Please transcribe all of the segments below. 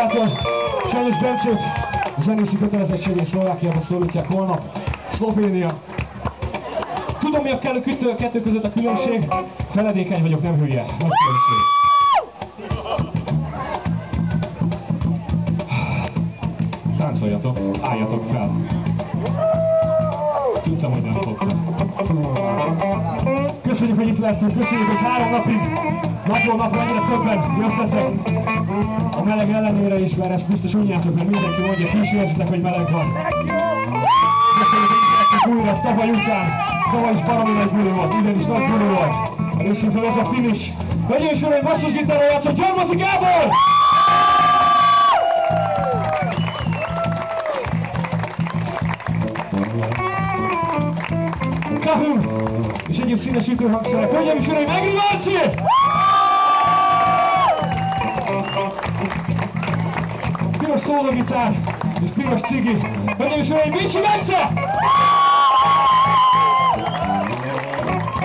Fesztiváltól. Sajnos Bencét a zenészi kötelezettségét Szlovákiába szólítják holnap. Szlovénia. Tudom, mi a kellő kütő, kettő között a különbség. Feledékeny vagyok, nem hülye. Nagy különbség. Táncoljatok, álljatok fel. Tudtam, hogy nem fogtok. Köszönjük, hogy itt lehetünk, köszönjük, hogy három napig, napról napra ennyire többen jöttetek. A meleg ellenére is, mert ezt biztos unjátok, mert mindenki mondja, érzitek, hogy meleg van. Köszönjük, lehetünk újra, tavaly után. Tavaly is baromi nagy buli volt, idén is nagy buli volt. Először fel ez a finish. Hölgyeim és uraim, basszusgitárral játszott Gyarmati Gábor! Kahum! És egyéb színes ütőhangszerek. Hölgyeim és uraim, Egri Marci! Piros szólógitár és piros cigi. Hölgyeim és uraim, Bicsi Bence!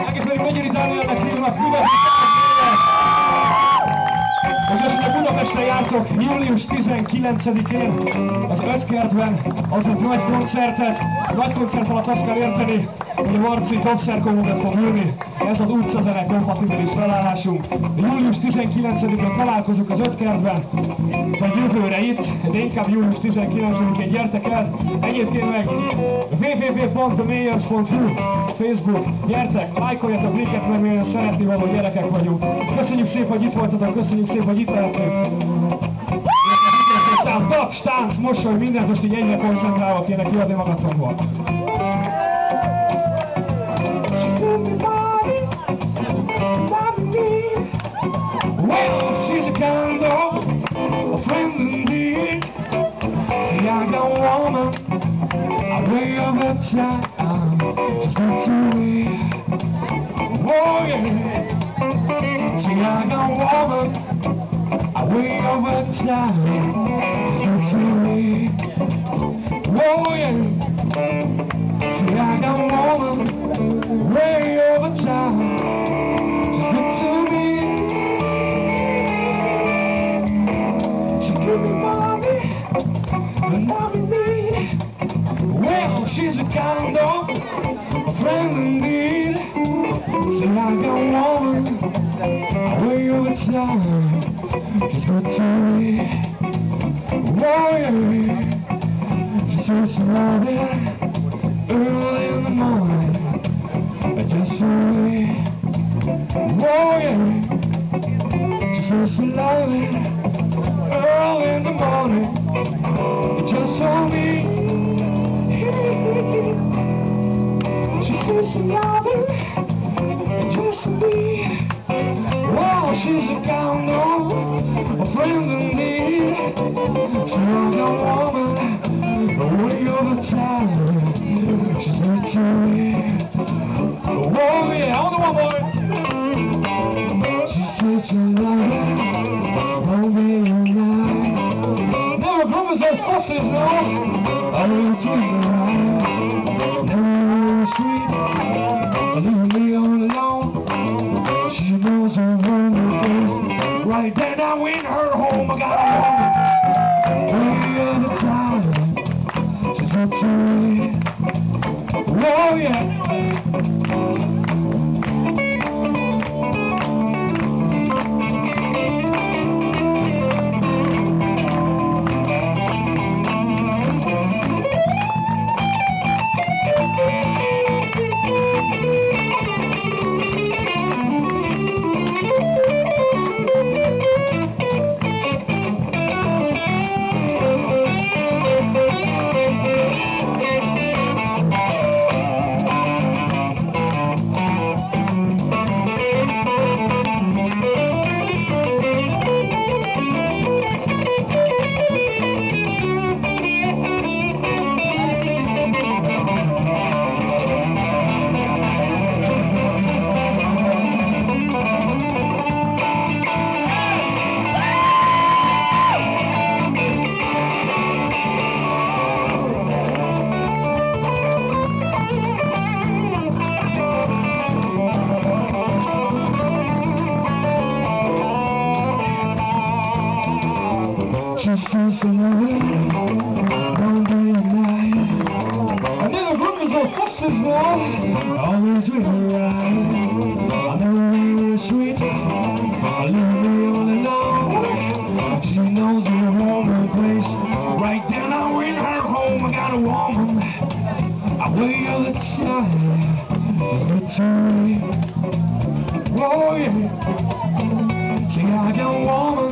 Pedig Megyeri Dánielnek hívnak ugye Budapesten jártok július 19-én az Ötkertben, adunk nagy koncertet. Nagy koncert alatt azt kell érteni, a Marci dobszerkomódat fog ülni. Ez az utcazene kompatibilis felállásunk. Július 19-én találkozunk az Ötkertben, vagy jövőre itt, de inkább július 19-én gyertek el. Egyébként meg www.themayors.hu Facebook, gyertek, lájkoljatok minket, mert mi szeretni való gyerekek vagyunk. Köszönjük szépen, hogy itt voltatok, köszönjük szépen, hogy itt lehetünk. Taps, tánc, mosoly, mindent most így egyre koncentrálva kéne kiadni magatokból. See, I got a woman, I way of a good to me. Oh, yeah. See, I got a way of a to she's a kind of a friend indeed. I got a woman, way over time. She's me. Oh, yeah. She's so loving early in the morning. Just. Oh, yeah. She's loving early in the morning. Just for me. pushing all the that person away all day and. I always with her right. I sweet, I love me all alone. She knows we're warm. Right then I went her home, I got a woman. I wait all the time. Oh yeah, got a woman.